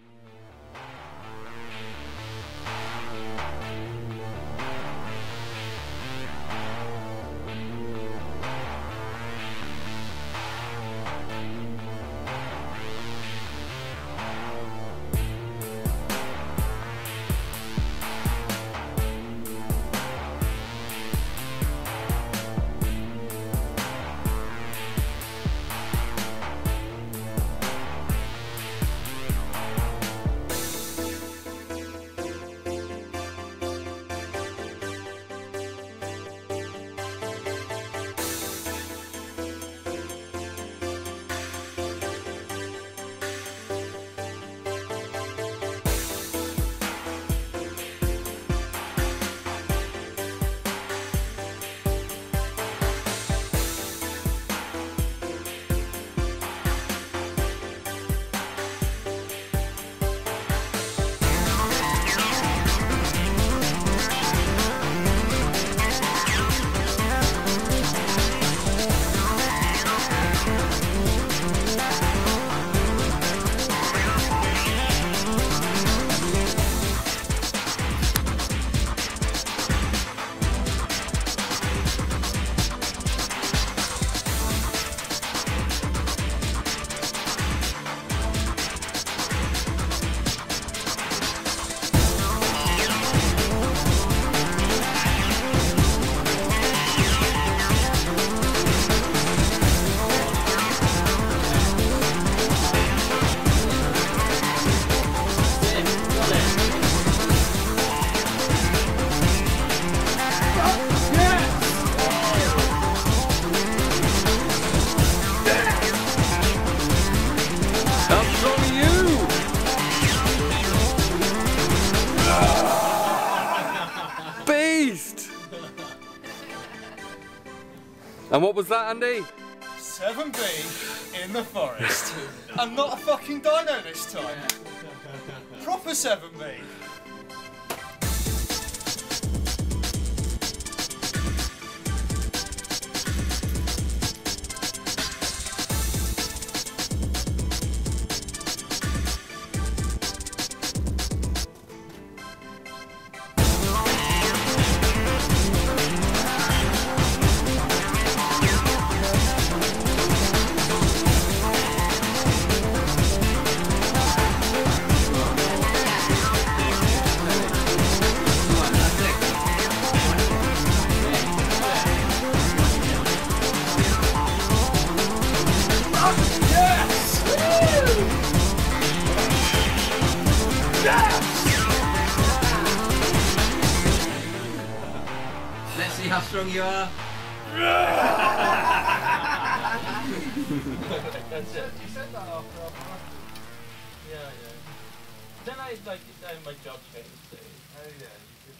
You? Beast! And what was that, Andy? 7B in the forest. and not a fucking dyno this time. Proper 7B. How strong you are. That's it. You said that after our Yeah, yeah. Then I like uh, my job changed. So. Oh yeah, you could